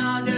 now.